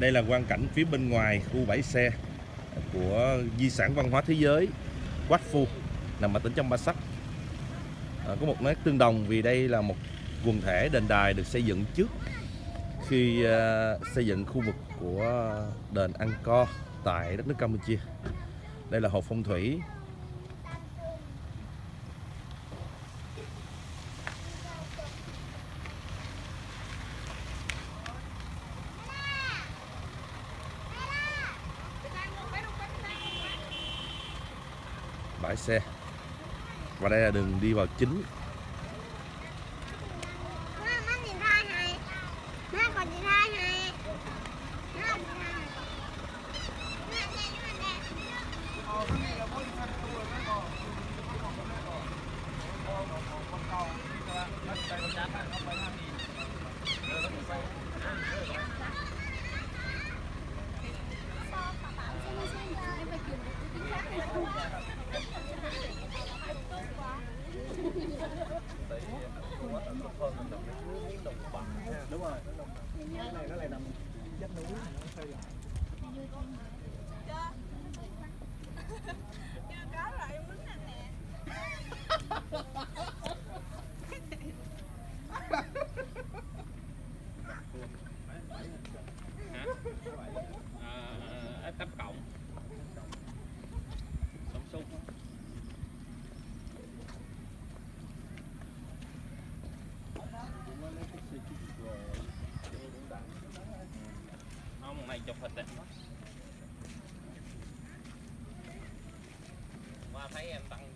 Đây là quang cảnh phía bên ngoài khu bãi xe của di sản văn hóa thế giới Wat Phu nằm ở tỉnh Trong Ba Sắc. À, có một nét tương đồng vì đây là một quần thể đền đài được xây dựng trước khi à, xây dựng khu vực của đền Angkor tại đất nước Campuchia. Đây là hồ phong thủy bãi xe. Và đây là đường đi vào chính. Má, má nhìn cái này. Má còn nhìn thai này. Má còn nhìn thai. Má, đây, đây, đây. ở cấp cộng không này chụp hình đẹp quá qua thấy em tăng